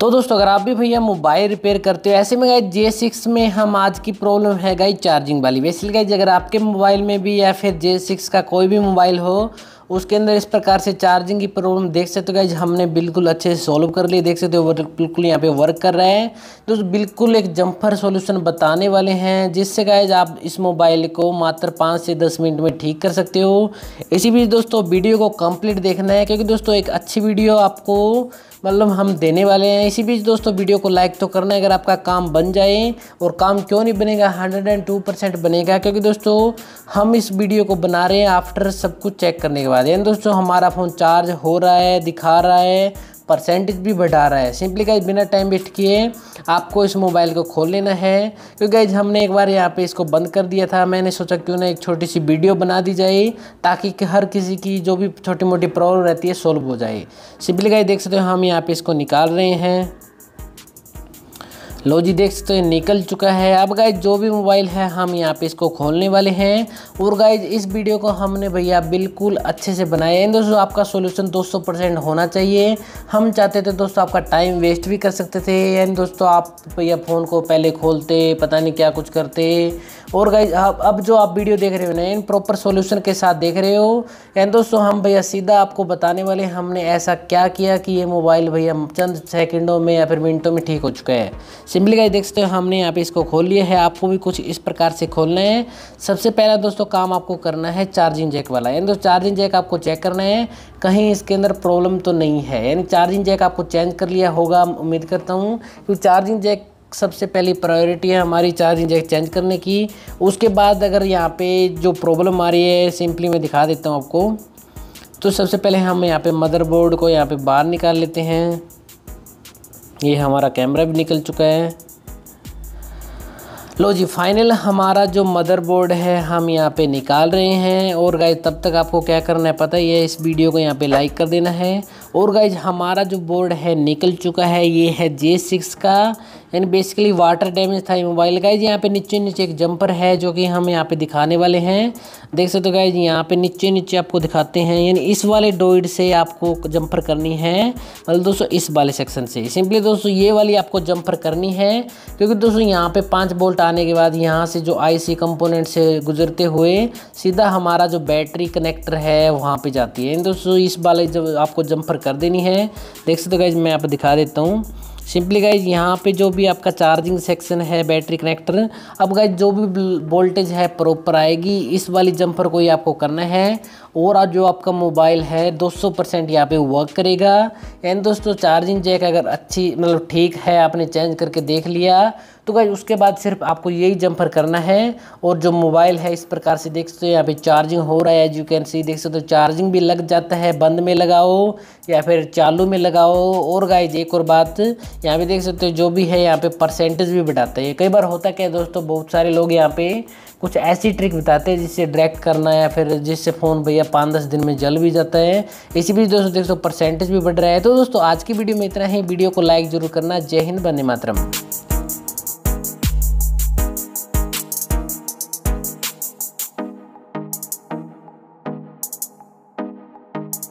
तो दोस्तों, अगर आप भी भैया मोबाइल रिपेयर करते हो, ऐसे में गाइज़ जे सिक्स में हम आज की प्रॉब्लम है गाइज़ चार्जिंग वाली। बेसिकली गाइज़ अगर आपके मोबाइल में भी या फिर जे सिक्स का कोई भी मोबाइल हो उसके अंदर इस प्रकार से चार्जिंग की प्रॉब्लम देख सकते हो गाइज़ हमने बिल्कुल अच्छे से सॉल्व कर लिए देख सकते हो बिल्कुल यहाँ पे वर्क कर रहा है। तो बिल्कुल एक जम्फर सॉल्यूशन बताने वाले हैं, जिससे गाइज़ आप इस मोबाइल को मात्र पाँच से दस मिनट में ठीक कर सकते हो। इसी बीच दोस्तों वीडियो को कंप्लीट देखना है, क्योंकि दोस्तों एक अच्छी वीडियो आपको मतलब हम देने वाले हैं। इसी बीच दोस्तों वीडियो को लाइक तो करना है, अगर आपका काम बन जाए, और काम क्यों नहीं बनेगा हंड्रेड एंड टू परसेंट बनेगा, क्योंकि दोस्तों, हम इस वीडियो को बना रहे हैं आफ्टर सब कुछ चेक करने के बाद। यानी दोस्तों, हमारा फ़ोन चार्ज हो रहा है, दिखा रहा है परसेंटेज भी बढ़ा रहा है। सिंपली गाइज़ बिना टाइम वेस्ट किए आपको इस मोबाइल को खोल लेना है। क्योंकि गाइज़ हमने एक बार यहाँ पे इसको बंद कर दिया था। मैंने सोचा क्यों ना एक छोटी सी वीडियो बना दी जाए, ताकि कि हर किसी की जो भी छोटी मोटी प्रॉब्लम रहती है सॉल्व हो जाए। सिंपली गाइज़ देख सकते हो, हम यहाँ पे इसको निकाल रहे हैं। लो जी, देख सकते हैं निकल चुका है। अब गाइज़ जो भी मोबाइल है, हम यहाँ पे इसको खोलने वाले हैं। और गाइज़ इस वीडियो को हमने भैया बिल्कुल अच्छे से बनाया है। दोस्तों, आपका सोल्यूशन 200 परसेंट होना चाहिए। हम चाहते थे, दोस्तों, आपका टाइम वेस्ट भी कर सकते थे। यानी दोस्तों, आप भैया फ़ोन को पहले खोलते, पता नहीं क्या कुछ करते। और गाइज़ अब अब जो आप वीडियो देख रहे हो ना, इन प्रॉपर सोल्यूशन के साथ देख रहे हो। यानी दोस्तों, हम भैया सीधा आपको बताने वाले हमने ऐसा क्या किया कि ये मोबाइल भैया चंद सेकंडों में या फिर मिनटों में ठीक हो चुका है। सिंपली गाइज़ देख सकते हो, हमने यहाँ पे इसको खोल लिया है। आपको भी कुछ इस प्रकार से खोलना है। सबसे पहला दोस्तों, काम आपको करना है चार्जिंग जैक वाला। यानी दोस्तों चार्जिंग जैक आपको चेक करना है। कहीं इसके अंदर प्रॉब्लम तो नहीं है। यानी चार्जिंग जैक आपको चेंज कर लिया होगा उम्मीद करता हूँ। क्योंकि चार्जिंग जैक सबसे पहली प्रायोरिटी है हमारी चार्जिंग जैक चेंज करने की। उसके बाद अगर यहाँ पे जो प्रॉब्लम आ रही है सिंपली मैं दिखा देता हूँ आपको। तो सबसे पहले हम यहाँ पे मदरबोर्ड को यहाँ पे बाहर निकाल लेते हैं। ये हमारा कैमरा भी निकल चुका है। लो जी, फाइनल हमारा जो मदरबोर्ड है, हम यहाँ पे निकाल रहे हैं। और गाइज़ तब तक आपको क्या करना है पता ही? है इस वीडियो को यहाँ पे लाइक कर देना है। और गाइज़ हमारा जो बोर्ड है, निकल चुका है। ये है जे सिक्स का। यानी बेसिकली वाटर डैमेज था ये मोबाइल गाइज़ यहाँ पे नीचे नीचे एक जंपर है जो कि हम यहाँ पे दिखाने वाले हैं। देख सकते हो गाइज़ यहाँ पे नीचे नीचे आपको दिखाते हैं। यानी इस वाले डोइड से आपको जंपर करनी है। मतलब दोस्तों, इस वाले सेक्शन से। सिंपली दोस्तों, ये वाली आपको जंपर करनी है। क्योंकि दोस्तों, यहाँ पे पाँच बोल्ट आने के बाद यहाँ से जो आईसी कंपोनेंट से गुजरते हुए सीधा हमारा जो बैटरी कनेक्टर है, वहाँ पर जाती है। दोस्तों, इस वाले जब आपको जंपर कर देनी है, देख सकते हो गाइज़ मैं आप दिखा देता हूँ। सिंपली गाइज़ यहाँ पे जो भी आपका चार्जिंग सेक्शन है बैटरी कनेक्टर अब गाइज़ जो भी वोल्टेज है प्रॉपर आएगी, इस वाली जंपर को ही आपको करना है। और आज जो आपका मोबाइल है 200 परसेंट यहाँ पे वर्क करेगा। एंड दोस्तों चार्जिंग जैक अगर अच्छी मतलब ठीक है, आपने चेंज करके देख लिया तो गाइज़ उसके बाद सिर्फ़ आपको यही जंपर करना है और जो मोबाइल है, इस प्रकार से देख सकते हो, यहाँ पे चार्जिंग हो रहा है एज यू कैन सी देख सकते हो चार्जिंग भी लग जाता है, बंद में लगाओ या फिर चालू में लगाओ। और गाइज़ एक और बात, यहाँ पे देख सकते हो, जो भी है, यहाँ पे परसेंटेज भी बढ़ाता है। कई बार होता क्या है दोस्तों, बहुत सारे लोग यहाँ पे कुछ ऐसी ट्रिक बताते हैं, जिससे डायरेक्ट करना या फिर जिससे फ़ोन भैया पाँच दस दिन में जल भी जाता है। इसी बीच दोस्तों, देख परसेंटेज भी बढ़ रहा है। तो दोस्तों, आज की वीडियो में इतना ही। वीडियो को लाइक ज़रूर करना। जय हिंद बंदे मातरम।